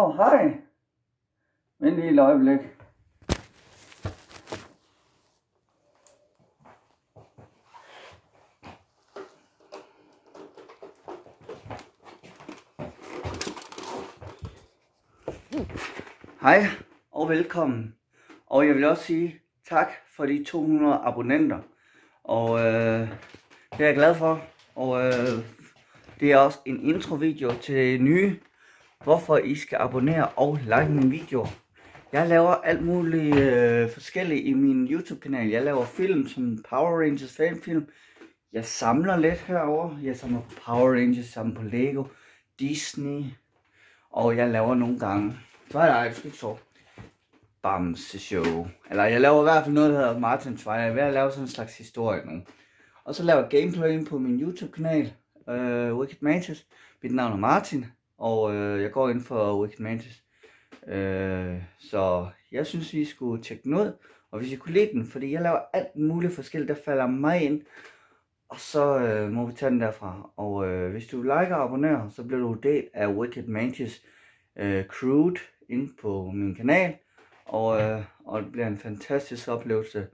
Åh, oh, hej. Vent lige et øjeblik. Hej og velkommen. Og jeg vil også sige tak for de 200 abonnenter. Og øh, det er jeg glad for. Og øh, det er også en introvideo til nye, hvorfor I skal abonnere og like min video. Jeg laver alt muligt øh, forskelligt i min YouTube-kanal. Jeg laver film som Power Rangers fanfilm. Jeg samler lidt herover. Jeg samler på Power Rangers, samler på Lego, Disney. Og jeg laver nogle gange. Twilight, du skal ikke sove. Bamse Show. Eller jeg laver i hvert fald noget, der hedder Martin Twilight. Jeg er ved at lave sådan en slags historie nu. Og så laver jeg gameplay på min YouTube-kanal, øh, Wicked Mantis. Mit navn er Martin, og øh, jeg går ind for Wicked Mantis. Øh, så jeg synes, vi skulle tjekke den ud. Og hvis I kunne lide den, fordi jeg laver alt muligt forskelligt, der falder mig ind. Og så øh, må vi tage den derfra. Og øh, hvis du liker og abonnerer, så bliver du del af Wicked Mantis øh, crewed ind på min kanal. Og, øh, og det bliver en fantastisk oplevelse.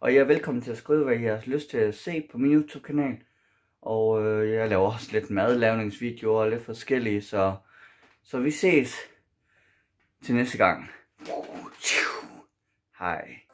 Og jeg er velkommen til at skrive, hvad I har lyst til at se på min YouTube-kanal. Og øh, jeg laver også lidt madlavningsvideoer og lidt forskellige, så, så vi ses til næste gang. Hej.